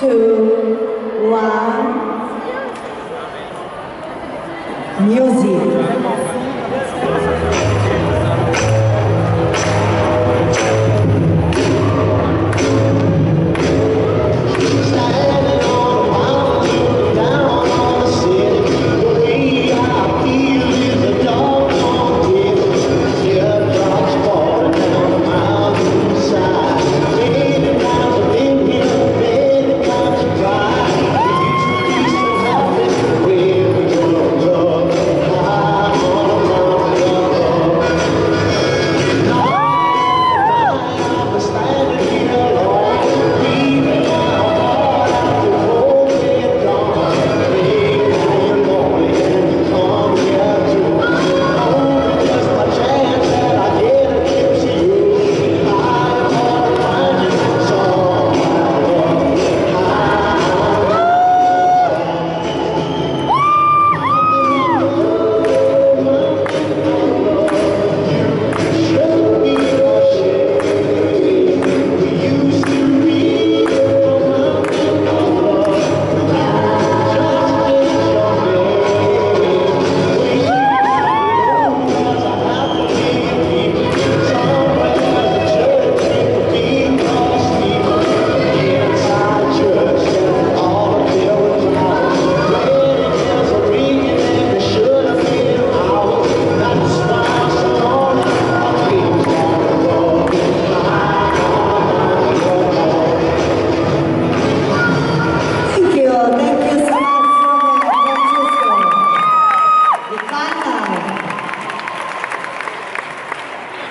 two, one. Music.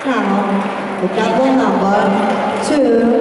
count. Example number two.